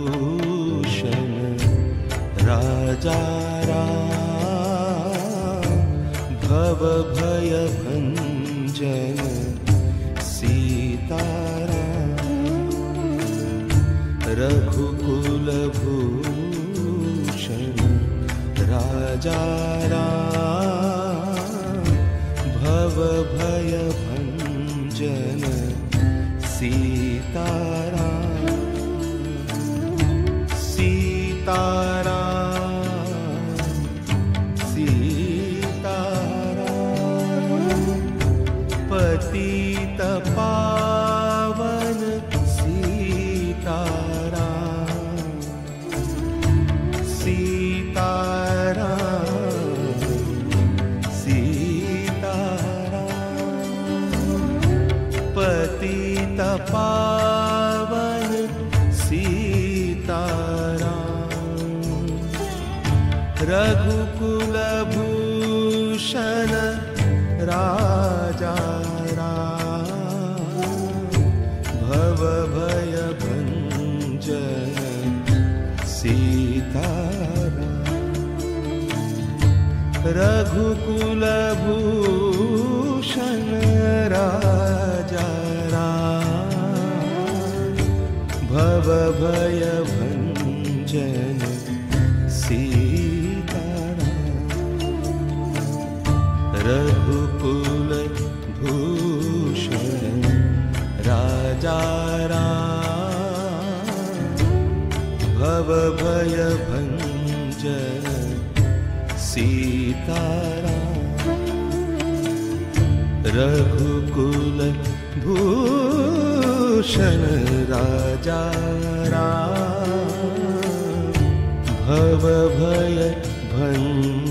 रघुकुलभूषण राजा भवभयभञ्जन सीतारा रघुकुलभूषण राजा भवभयभञ्जन सीतारा सीतारा सीतारा पतितपावन सीतारा सीतारा सीतारा पतितपावन सीतारा रघुकुलभूषण राजा भवभयभञ्जन सीतारा रघुकुलभूषण भवभयभञ्जन सीतारा रघुकुलभूषण राजा भवभयभञ्जन सीतारा रघुकुलभूषण राजा भवभय भञ्ज